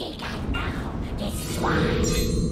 Take can now destroy